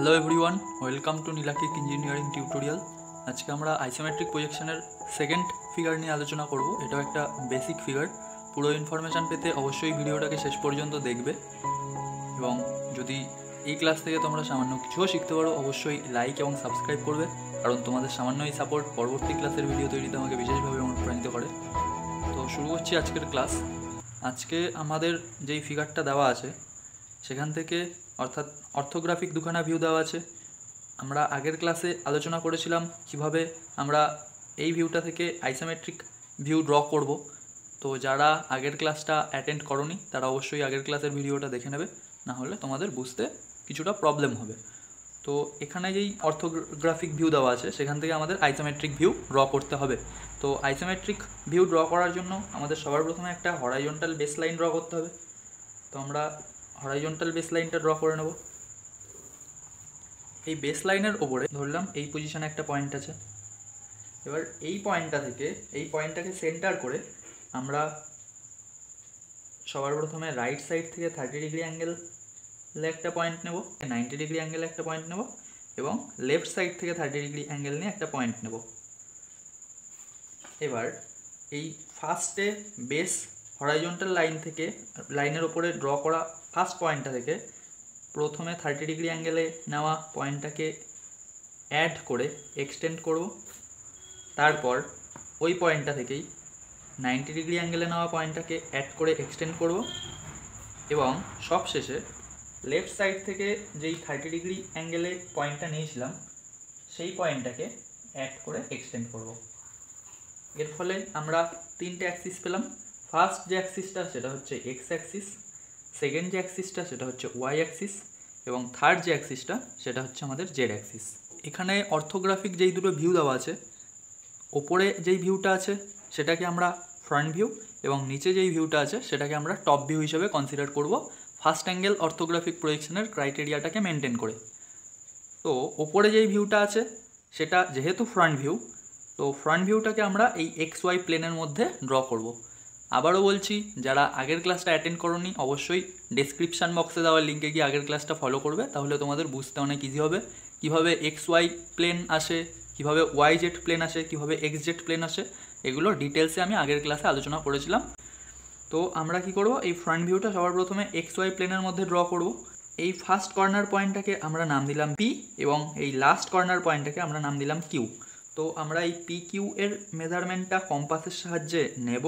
Hello everyone welcome to নীলাকিক engineering tutorial আজকে আমরা আইসোমেট্রিক প্রজেকশনের সেকেন্ড ফিগার নিয়ে আলোচনা করব। এটাও একটা বেসিক ফিগার পুরো ইনফরমেশান পেতে অবশ্যই ভিডিওটাকে শেষ পর্যন্ত দেখবে। এবং যদি এই ক্লাস থেকে তোমরা সামান্য কিছুও শিখতে পারো, অবশ্যই লাইক এবং সাবস্ক্রাইব করবে। কারণ তোমাদের সামান্য এই সাপোর্ট পরবর্তী ক্লাসের ভিডিও তৈরিতে আমাকে বিশেষভাবে অনুপ্রাণিত করে। তো শুরু করছি আজকের ক্লাস আজকে আমাদের যেই ফিগারটা দেওয়া আছে সেখান থেকে অর্থাৎ অর্থোগ্রাফিক দুখানা ভিউ দেওয়া আছে। আমরা আগের ক্লাসে আলোচনা করেছিলাম কীভাবে আমরা এই ভিউটা থেকে আইসোমেট্রিক ভিউ ড্র করব। তো যারা আগের ক্লাসটা অ্যাটেন্ড করনি, তারা অবশ্যই আগের ক্লাসের ভিডিওটা দেখে নেবে, না হলে তোমাদের বুঝতে কিছুটা প্রবলেম হবে। তো এখানে যেই অর্থোগ্রাফিক ভিউ দেওয়া আছে, সেখান থেকে আমাদের আইসোমেট্রিক ভিউ ড্র করতে হবে। তো আইসোমেট্রিক ভিউ ড্র করার জন্য আমাদের সবার প্রথমে একটা হরাইজন্টাল বেস লাইন ড্র করতে হবে। তো আমরা হরাইজন্টাল বেস লাইনটা ড্র করে নেব। এই বেস লাইনের ওপরে ধরলাম এই পজিশনে একটা পয়েন্ট আছে। এবার এই পয়েন্টটা থেকে, এই পয়েন্টটাকে সেন্টার করে আমরা সবার প্রথমে রাইট সাইড থেকে থার্টি ডিগ্রি অ্যাঙ্গেল একটা পয়েন্ট নেব নাইনটি ডিগ্রি অ্যাঙ্গেলে একটা পয়েন্ট নেব এবং লেফট সাইড থেকে থার্টি ডিগ্রি অ্যাঙ্গেল নিয়ে একটা পয়েন্ট নেব। এবার এই ফার্স্টে বেস হরাইজন্টাল লাইন থেকে লাইনের ওপরে ড্র করা ফার্স্ট পয়েন্টটা থেকে প্রথমে থার্টি ডিগ্রি অ্যাঙ্গেলে নেওয়া পয়েন্টটাকে অ্যাড করে এক্সটেন্ড করব। তারপর ওই পয়েন্টটা থেকেই নাইনটি ডিগ্রি অ্যাঙ্গেলে নেওয়া পয়েন্টটাকে অ্যাড করে এক্সটেন্ড করব এবং সবশেষে লেফট সাইড থেকে যেই থার্টি ডিগ্রি অ্যাঙ্গেলে পয়েন্টটা নিয়েছিলাম, সেই পয়েন্টটাকে অ্যাড করে এক্সটেন্ড করব। এর ফলে আমরা তিনটে অ্যাক্সিস পেলাম। ফার্স্ট যে অ্যাক্সিসটা সেটা হচ্ছে এক্স অ্যাক্সিস সেকেন্ড যে অ্যাক্সিসটা সেটা হচ্ছে ওয়াই অ্যাক্সিস এবং থার্ড যে অ্যাক্সিসটা সেটা হচ্ছে আমাদের জেড অ্যাক্সিস এখানে অর্থোগ্রাফিক যেই দুটো ভিউ দেওয়া আছে, ওপরে যেই ভিউটা আছে, সেটাকে আমরা ফ্রন্ট ভিউ এবং নিচে যেই ভিউটা আছে, সেটাকে আমরা টপ ভিউ হিসেবে কনসিডার করব। ফার্স্ট অ্যাঙ্গেল অর্থোগ্রাফিক প্রজেকশনের ক্রাইটেরিয়াটাকে মেনটেন করে। তো, ওপরে যেই ভিউটা আছে, সেটা যেহেতু ফ্রন্ট ভিউ তো ফ্রন্ট ভিউটাকে আমরা এই এক্স ওয়াই প্লেনের মধ্যে ড্র করব। আবারও বলছি, যারা আগের ক্লাসটা অ্যাটেন্ড করনি, অবশ্যই ডেসক্রিপশান বক্সে দেওয়া লিঙ্কে গিয়ে আগের ক্লাসটা ফলো করবে, তাহলে তোমাদের বুঝতে অনেক ইজি হবে। কীভাবে এক্স ওয়াই প্লেন আসে, কীভাবে ওয়াই জেড প্লেন আসে, কীভাবে এক্স জেড প্লেন আসে, এগুলো ডিটেলসে আমি আগের ক্লাসে আলোচনা করেছিলাম। তো আমরা কি করব? এই ফ্রন্ট ভিউটা সবার প্রথমে এক্স ওয়াই প্লেনের মধ্যে ড্র করব। এই ফার্স্ট কর্নার পয়েন্টটাকে আমরা নাম দিলাম পি এবং এই লাস্ট কর্নার পয়েন্টটাকে আমরা নাম দিলাম কিউ তো আমরা এই পি কিউ এর মেজারমেন্টটা কম্পাসের সাহায্যে নেব।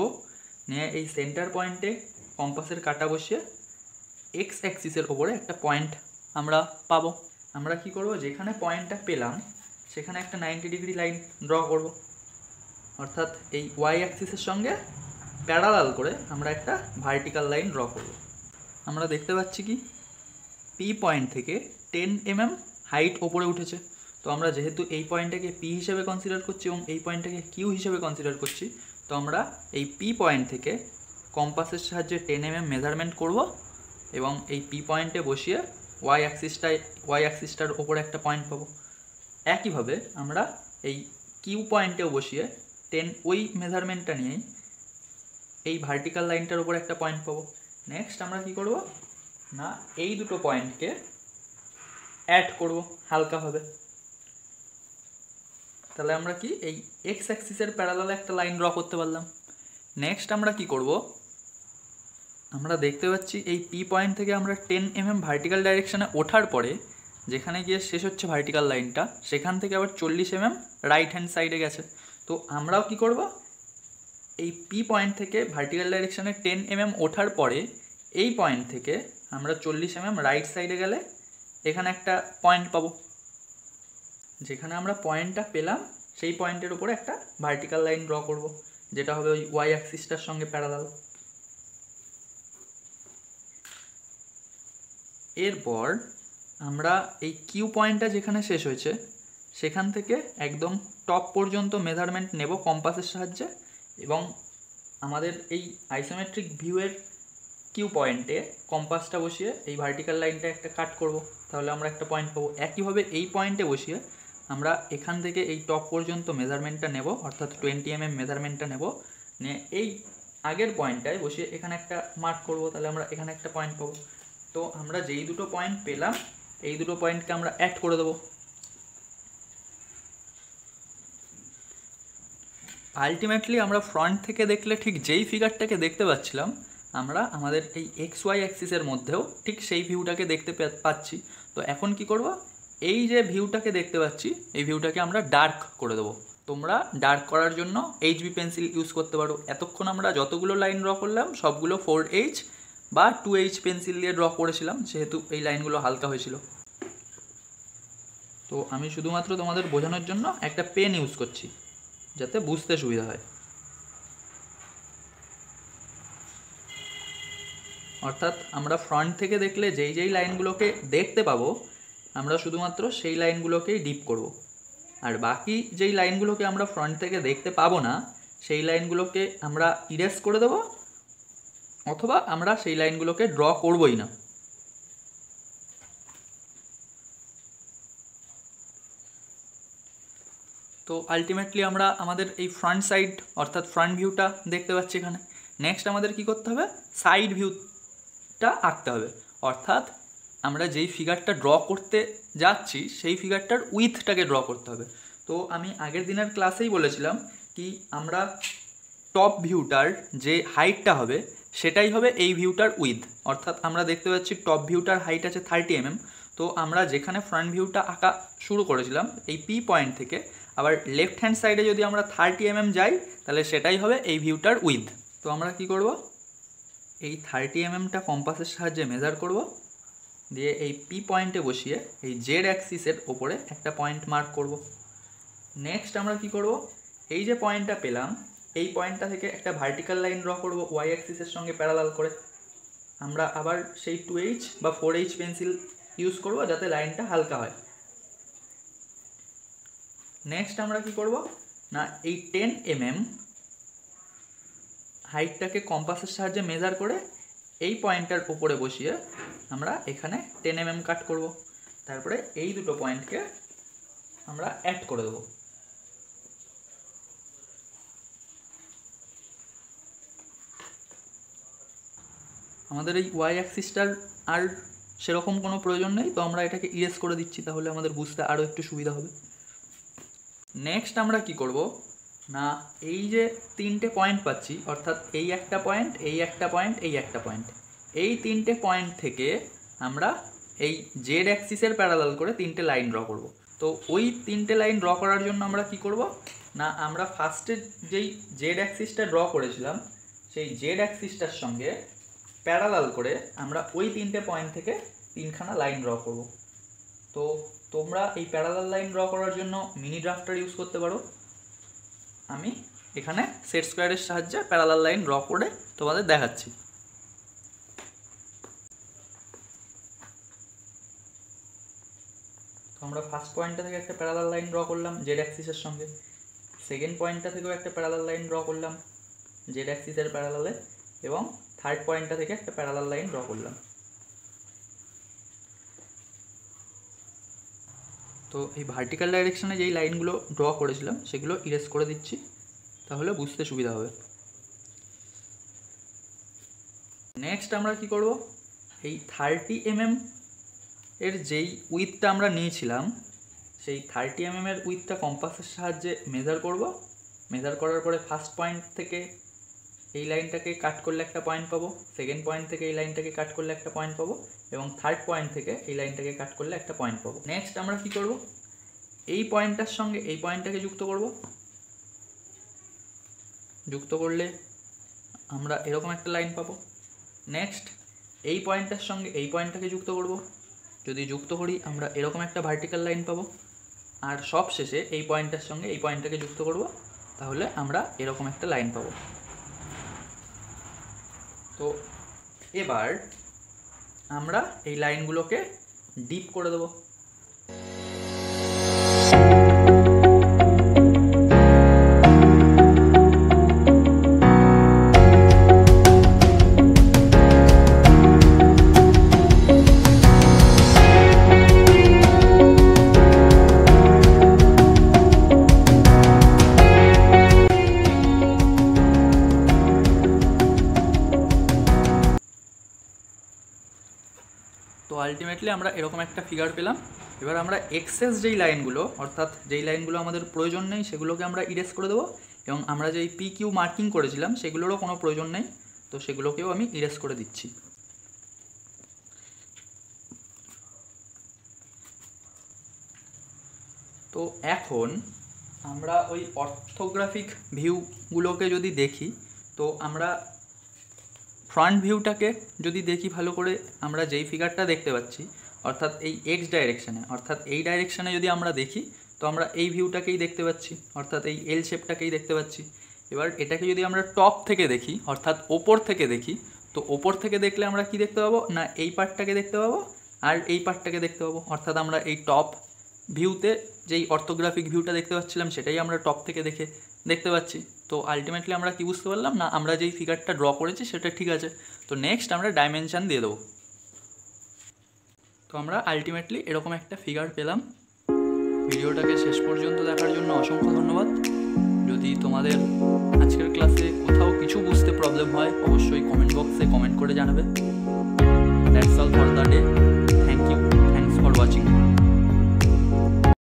নিয়ে এই সেন্টার পয়েন্টে কম্পাসের কাটা বসিয়ে এক্স অ্যাক্সিসের ওপরে একটা পয়েন্ট আমরা পাবো। আমরা কি করব? যেখানে পয়েন্টটা পেলাম, সেখানে একটা নাইনটি ডিগ্রি লাইন ড্র করব। অর্থাৎ এই ওয়াই অ্যাক্সিসের সঙ্গে প্যারালাল করে আমরা একটা ভার্টিক্যাল লাইন ড্র করব। আমরা দেখতে পাচ্ছি কি? পি পয়েন্ট থেকে টেন এমএম হাইট ওপরে উঠেছে। তো আমরা যেহেতু এই পয়েন্টটাকে পি হিসেবে কনসিডার করছি এবং এই পয়েন্টটাকে কিউ হিসেবে কনসিডার করছি তো আমরা এই পি পয়েন্ট থেকে কম্পাসের সাহায্যে টেন এম মেজারমেন্ট করব এবং এই পি পয়েন্টে বসিয়ে ওয়াই অ্যাক্সিসটায় ওয়াই অ্যাক্সিসটার ওপরে একটা পয়েন্ট পাবো। একইভাবে আমরা এই কিউ পয়েন্টেও বসিয়ে টেন ওই মেজারমেন্টটা নিয়েই এই ভার্টিক্যাল লাইনটার উপর একটা পয়েন্ট পাবো। নেক্সট আমরা কি করব? না, এই দুটো পয়েন্টকে অ্যাড করব হালকাভাবে। তাহলে আমরা কি এই এক্স অ্যাক্সিসের প্যারালালে একটা লাইন ড্র করতে পারলাম। নেক্সট আমরা কি করব? আমরা দেখতে পাচ্ছি এই পি পয়েন্ট থেকে আমরা টেন এম এম ভার্টিক্যাল ডাইরেকশানে ওঠার পরে, যেখানে গিয়ে শেষ হচ্ছে ভার্টিক্যাল লাইনটা সেখান থেকে আবার চল্লিশ এম এম রাইট হ্যান্ড সাইডে গেছে। তো আমরাও কি করব? এই পি পয়েন্ট থেকে ভার্টিক্যাল ডাইরেকশানে টেন এম এম ওঠার পরে, এই পয়েন্ট থেকে আমরা চল্লিশ এম এম রাইট সাইডে গেলে, এখানে একটা পয়েন্ট পাবো। যেখানে আমরা পয়েন্টটা পেলাম, সেই পয়েন্টের উপরে একটা ভার্টিক্যাল লাইন ড্র করব, যেটা হবে ওই ওয়াই অ্যাক্সিসটার সঙ্গে প্যারালাল এরপর আমরা এই কিউ পয়েন্টটা যেখানে শেষ হয়েছে, সেখান থেকে একদম টপ পর্যন্ত মেজারমেন্ট নেব কম্পাসের সাহায্যে এবং আমাদের এই আইসোমেট্রিক ভিউয়ের কিউ পয়েন্টে কম্পাসটা বসিয়ে এই ভার্টিক্যাল লাইনটা একটা কাট করব। তাহলে আমরা একটা পয়েন্ট পাবো। একইভাবে এই পয়েন্টে বসিয়ে আমরা এখান থেকে এই টপ পর্যন্ত মেজারমেন্টটা নেব, অর্থাৎ টোয়েন্টি এম এম মেজারমেন্টটা নেব। নিয়ে এই আগের পয়েন্টটায় বসিয়ে এখানে একটা মার্ক করব, তাহলে আমরা এখানে একটা পয়েন্ট পাবো। তো আমরা যেই দুটো পয়েন্ট পেলাম, এই দুটো পয়েন্টকে আমরা অ্যাড করে দেবো। আলটিমেটলি আমরা ফ্রন্ট থেকে দেখলে ঠিক যেই ফিগারটাকে দেখতে পাচ্ছিলাম, আমরা আমাদের এই এক্স ওয়াই অ্যাক্সিসের মধ্যেও ঠিক সেই ভিউটাকে দেখতে পাচ্ছি। তো এখন কি করব? এই যে ভিউটাকে দেখতে পাচ্ছি, এই ভিউটাকে আমরা ডার্ক করে দেবো। তোমরা ডার্ক করার জন্য এইচবি পেন্সিল ইউজ করতে পারো। এতক্ষণ আমরা যতগুলো লাইন ড্র করলাম, সবগুলো ফোর এইচ বা টু এইচ পেন্সিল দিয়ে ড্র করেছিলাম, যেহেতু এই লাইনগুলো হালকা হয়েছিল। তো আমি শুধুমাত্র তোমাদের বোঝানোর জন্য একটা পেন ইউজ করছি, যাতে বুঝতে সুবিধা হয়। অর্থাৎ আমরা ফ্রন্ট থেকে দেখলে যেই যেই লাইনগুলোকে দেখতে পাবো আমরা শুধুমাত্র সেই লাইনগুলোকেই ডিপ করব। আর বাকি যেই লাইনগুলোকে আমরা ফ্রন্ট থেকে দেখতে পাবো না, সেই লাইনগুলোকে আমরা ইরেজ করে দেবো, অথবা আমরা সেই লাইনগুলোকে ড্র করবই না। তো আলটিমেটলি আমরা আমাদের এই ফ্রন্ট সাইড অর্থাৎ ফ্রন্ট ভিউটা দেখতে পাচ্ছি এখানে। নেক্সট আমাদের কি করতে হবে? সাইড ভিউটা আঁকতে হবে। অর্থাৎ আমরা যেই ফিগারটা ড্র করতে যাচ্ছি, সেই ফিগারটার উইথটাকে ড্র করতে হবে। তো আমি আগের দিনের ক্লাসেই বলেছিলাম কি আমরা টপ ভিউটার যে হাইটটা হবে, সেটাই হবে এই ভিউটার উইথ অর্থাৎ আমরা দেখতে পাচ্ছি টপ ভিউটার হাইট আছে থার্টি এমএম তো আমরা যেখানে ফ্রন্ট ভিউটা আঁকা শুরু করেছিলাম, এই পি পয়েন্ট থেকে, আবার লেফট হ্যান্ড সাইডে যদি আমরা থার্টি এমএম যাই, তাহলে সেটাই হবে এই ভিউটার উইথ তো আমরা কি করব? এই থার্টি এমএমটা কম্পাসের সাহায্যে মেজার করব। দিয়ে এই পি পয়েন্টে বসিয়ে এই জেড অ্যাক্সিসের ওপরে একটা পয়েন্ট মার্ক করব। নেক্সট আমরা কি করব? এই যে পয়েন্টটা পেলাম, এই পয়েন্টটা থেকে একটা ভার্টিক্যাল লাইন ড্র করব ওয়াই অ্যাক্সিসের সঙ্গে প্যারালাল করে। আমরা আবার সেই টু এইচ বা ফোর এইচ পেন্সিল ইউজ করব যাতে লাইনটা হালকা হয়। নেক্সট আমরা কি করব? না, এই টেন এমএম হাইটটাকে কম্পাসের সাহায্যে মেজার করে এই পয়েন্টটার উপরে বসিয়ে আমরা এখানে টেন এম এম কাট করব। তারপরে এই দুটো পয়েন্টকে আমরা অ্যাড করে দেবো। আমাদের এই ওয়াই অ্যাক্সিসটার আর সেরকম কোনো প্রয়োজন নেই, তো আমরা এটাকে ইরেজ করে দিচ্ছি, তাহলে আমাদের বুঝতে আরও একটু সুবিধা হবে। নেক্সট আমরা কি করব? না, এই যে তিনটে পয়েন্ট পাচ্ছি, অর্থাৎ এই একটা পয়েন্ট এই একটা পয়েন্ট এই একটা পয়েন্ট এই তিনটে পয়েন্ট থেকে আমরা এই জেড অ্যাক্সিসের প্যারালাল করে তিনটে লাইন ড্র করব। তো ওই তিনটে লাইন ড্র করার জন্য আমরা কি করব? না, আমরা ফার্স্টে যেই জেড অ্যাক্সিসটা ড্র করেছিলাম, সেই জেড অ্যাক্সিসটার সঙ্গে প্যারালাল করে আমরা ওই তিনটে পয়েন্ট থেকে তিনখানা লাইন ড্র করব। তো তোমরা এই প্যারালাল লাইন ড্র করার জন্য মিনি ড্রাফটার ইউজ করতে পারো। আমি এখানে সেট স্কোয়ারের সাহায্যে প্যারালাল লাইন ড্র করে তোমাদের দেখাচ্ছি। তো আমরা ফার্স্ট পয়েন্টটা থেকে একটা প্যারালাল লাইন ড্র করলাম জেড অ্যাক্সিসের সঙ্গে। সেকেন্ড পয়েন্টটা থেকেও একটা প্যারালাল লাইন ড্র করলাম জেড অ্যাক্সিসের প্যারালালে এবং থার্ড পয়েন্টটা থেকে একটা প্যারালাল লাইন ড্র করলাম। তো এই ভার্টিক্যাল ডাইরেকশানে যেই লাইনগুলো ড্র করেছিলাম, সেগুলো ইরেজ করে দিচ্ছি, তাহলে বুঝতে সুবিধা হবে। নেক্সট আমরা কি করব? এই থার্টি এমএম এর যেই উইথটা আমরা নিয়েছিলাম, সেই থার্টি এমএম এর উইথটা কম্পাসের সাহায্যে মেজার করব। মেজার করার পরে ফার্স্ট পয়েন্ট থেকে এই লাইনটাকে কাট করলে একটা পয়েন্ট পাবো সেকেন্ড পয়েন্ট থেকে এই লাইনটাকে কাট করলে একটা পয়েন্ট পাবো, এবং থার্ড পয়েন্ট থেকে এই লাইনটাকে কাট করলে একটা পয়েন্ট পাবো। নেক্সট আমরা কি করব? এই পয়েন্টটার সঙ্গে এই পয়েন্টটাকে যুক্ত করব। যুক্ত করলে আমরা এরকম একটা লাইন পাবো। নেক্সট এই পয়েন্টটার সঙ্গে এই পয়েন্টটাকে যুক্ত করব। যদি যুক্ত করি, আমরা এরকম একটা ভার্টিক্যাল লাইন পাবো। আর সব শেষে এই পয়েন্টটার সঙ্গে এই পয়েন্টটাকে যুক্ত করব, তাহলে আমরা এরকম একটা লাইন পাবো। তো এবার আমরা এই লাইনগুলোকে ডিপ করে দেবো। আলটিমেটলি আমরা এরকম একটা ফিগার পেলাম। এবার আমরা এক্সেস যেই লাইনগুলো অর্থাৎ যেই লাইনগুলো আমাদের প্রয়োজন নেই, সেগুলোকে আমরা ইরেজ করে দেবো এবং আমরা যেই পি কিউ মার্কিং করেছিলাম, সেগুলোরও কোনো প্রয়োজন নেই, তো সেগুলোকেও আমি ইরেজ করে দিচ্ছি। তো এখন আমরা ওই অর্থোগ্রাফিক ভিউগুলোকে যদি দেখি, তো আমরা ফ্রন্ট ভিউটাকে যদি দেখি ভালো করে, আমরা যেই ফিগারটা দেখতে পাচ্ছি, অর্থাৎ এই এক্স ডাইরেকশানে অর্থাৎ এই ডাইরেকশানে যদি আমরা দেখি, তো আমরা এই ভিউটাকেই দেখতে পাচ্ছি, অর্থাৎ এই এল শেপটাকেই দেখতে পাচ্ছি। এবার এটাকে যদি আমরা টপ থেকে দেখি, অর্থাৎ ওপর থেকে দেখি, তো ওপর থেকে দেখলে আমরা কি দেখতে পাবো? না, এই পার্টটাকে দেখতে পাবো, আর এই পার্টটাকে দেখতে পাবো। অর্থাৎ আমরা এই টপ ভিউতে যেই অর্থোগ্রাফিক ভিউটা দেখতে পাচ্ছিলাম, সেটাই আমরা টপ থেকে দেখে দেখতে পাচ্ছি। তো আলটিমেটলি আমরা কি বুঝতে পারলাম? না, আমরা যেই ফিগারটা ড্র করেছি সেটা ঠিক আছে। তো নেক্সট আমরা ডাইমেনশান দিয়ে দেবো। তো আমরা আলটিমেটলি এরকম একটা ফিগার পেলাম। ভিডিওটাকে শেষ পর্যন্ত দেখার জন্য অসংখ্য ধন্যবাদ। যদি তোমাদের আজকের ক্লাসে কোথাও কিছু বুঝতে প্রবলেম হয়, অবশ্যই কমেন্ট বক্সে কমেন্ট করে জানাবে। That's all for the day